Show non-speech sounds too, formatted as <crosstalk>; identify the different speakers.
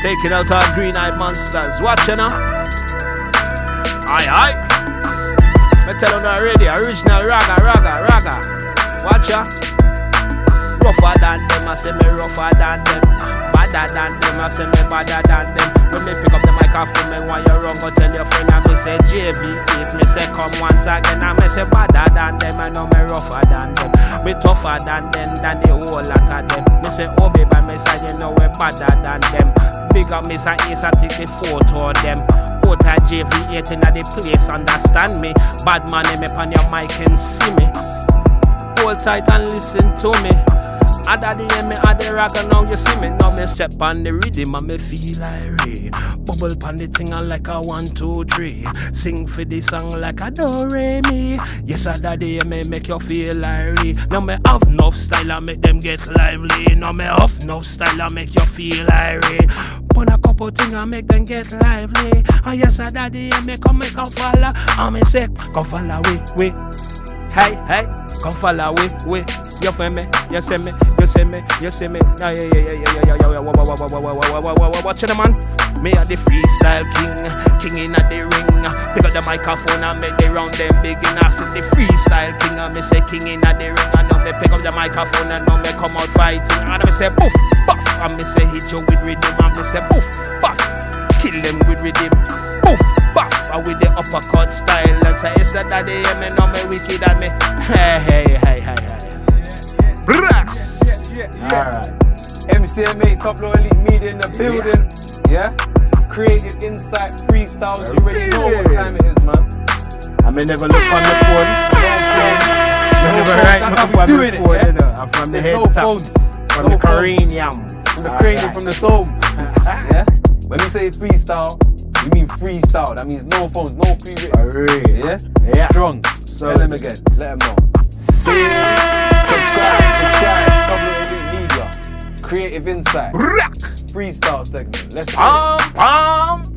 Speaker 1: Taking out our green eyed monsters. Watch you now. Aye aye. Me tell you already, original raga, raga, raga. Watch ya. Rougher than them, I say me rougher than them. Badder than them, I say me badder than them. When me pick up the microphone, me want you wrong, say JV. If me say come once again, I me say badder than them, I know me rougher than them. Me tougher than them, than the whole lot of them. Me say oh baby, me side, you know we badder than them. Bigger me say Ace and ticket photo them. Photo JV8 in the place, understand me. Bad man, me on your mic and see me. Hold tight and listen to me. Ada the hear me, ada ragga now you see me. Now me step on the rhythm and me feel irate. Bubble pan the thing and like a one, two, three. Sing for the song like a do re mi. Yes, ada the hear me make you feel irate. Now me have enough style and make them get lively. Now me have enough style and make you feel irate. Put a couple thing and make them get lively. And yes, ada the hear me come make come follow. And me say come follow we we. Hey, hey, come follow we, we you feel me, you see me, you see me, you see me. Yeah, yeah, yeah, yeah, yeah, yeah, yeah, yeah. Watch the man. Me a the freestyle king, king in the ring. Pick up the microphone and make the round them begin. I see the freestyle king and me say king in the ring. And now me pick up the microphone and now me come out fighting. And me say poof, puff. And me say hit you with rhythm. And me say poof, puff. Kill them with rhythm. Poof, puff. And with the uppercut style. And say it's a daddy, yeah, me know me wicked and me <laughs> hey hey.
Speaker 2: Alright. MCMA, Sublow Elite Media in the building. Yeah. Creative Insight Freestyles. You already know what time it is, man.
Speaker 1: I may never look on the phone.
Speaker 2: No
Speaker 1: never write
Speaker 2: that's
Speaker 1: no
Speaker 2: how we
Speaker 1: phone
Speaker 2: it, yeah?
Speaker 1: you know. I'm from the
Speaker 2: There's
Speaker 1: head
Speaker 2: no
Speaker 1: top.
Speaker 2: phones.
Speaker 1: From
Speaker 2: No
Speaker 1: the cranium.
Speaker 2: From the cranium, from the soul. yeah. When we say freestyle, we mean freestyle. That means no phones, no pre-written.
Speaker 1: Alright.
Speaker 2: Yeah.
Speaker 1: Yeah.
Speaker 2: Strong.
Speaker 1: So-
Speaker 2: Tell them again. Let them know.
Speaker 1: See.
Speaker 2: Subscribe, Creative insight. Freestyle segment. Let's
Speaker 1: do it.